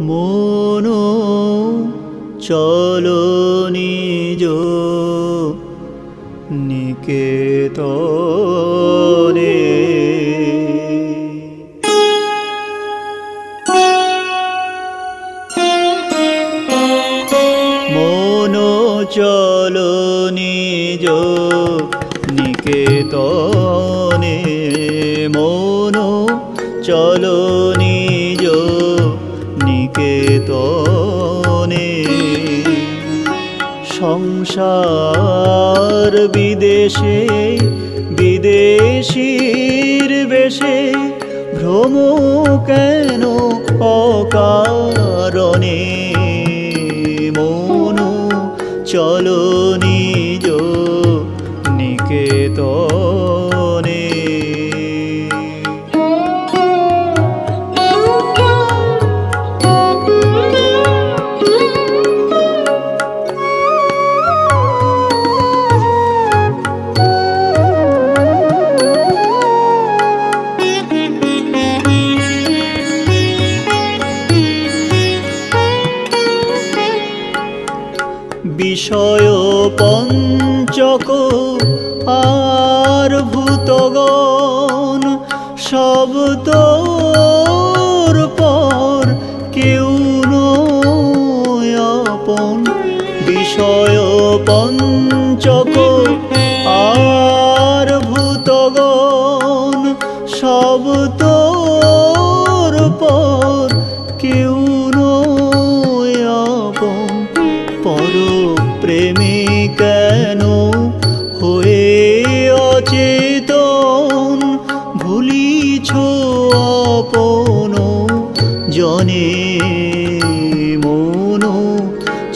মন চলো নিজ নিকেতনে সংসার বিদেশে বিদেশির বেশে। ভ্রম কেন অকারণে? মনু চলো নিজ নিকেতনে। বিষয় পঞ্চক আর ভূতগণ সব তোর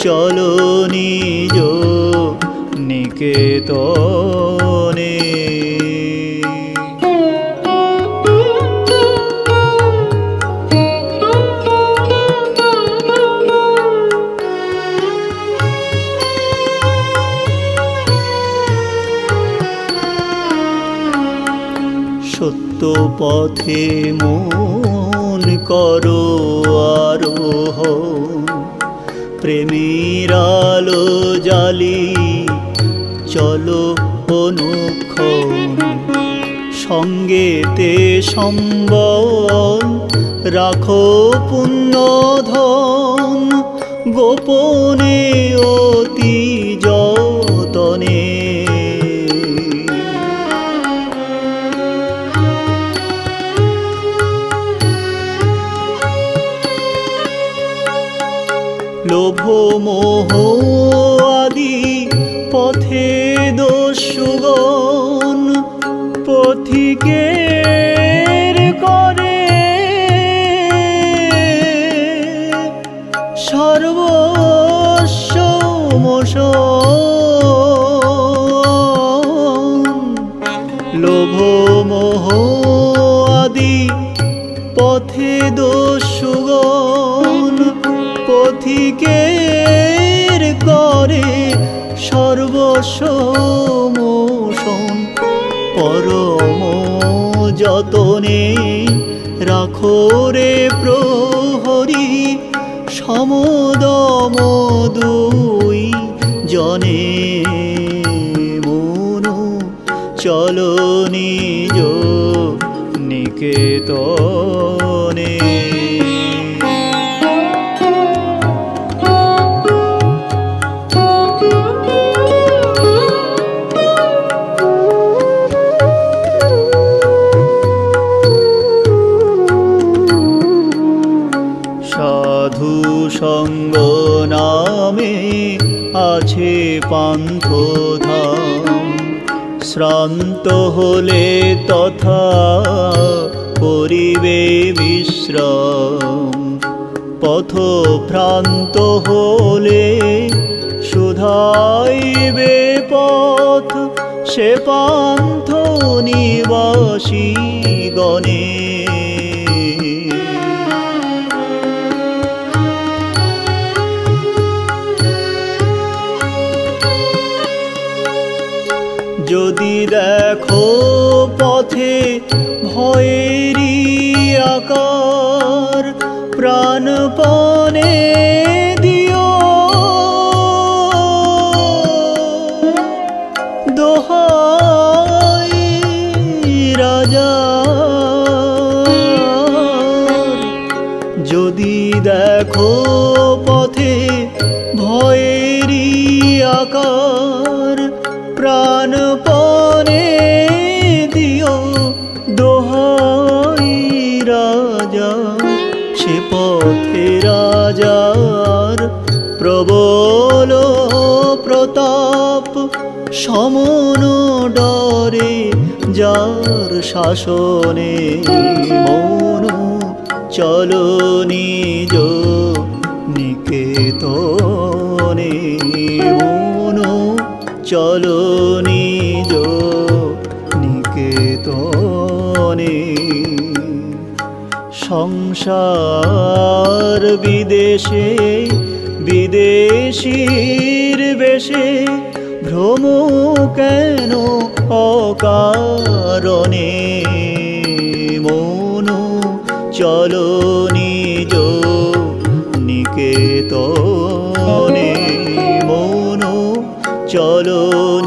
চলো নিজ নিকেতনে। সত্য পথে মন করো আরোহ প্রেমীর আলো জালি চলো অনুক্ষণ। সঙ্গেতে সম্বল রাখো পুণ্যধন। গোপনে অতি সর্বস্ব লোভ আদি পথে দস্যুগণ পথিকের করে সর্বস্ব পরম যতনে রাখো রে প্রহরী সমদম দুই জনে মন চলো নিজ নিকেতনে। নামে আছে পান্থ ধাম শ্রান্ত হলে তথা করিবে বিশ্রাম। পথ ভ্রান্ত হলে শুধাইবে পথ। সে পান্থ নিবাসী গণে দেখো পথে ভয়েরই আকার প্রাণ প্রাণপণে দিও। দোহাই রাজা যদি দেখো পথে ভয়েরই আকার রাজার প্রবল প্রতাপ, সমন ডরে যার শাসনে মন চলো নিজ নিকেতনে। মন চলো নিজ নিকেতনে। সংসার বিদেশে বিদেশির বেশে। ভ্রম কেন অকারণে? মন চলো নিজ নিকেতনে। মন চলো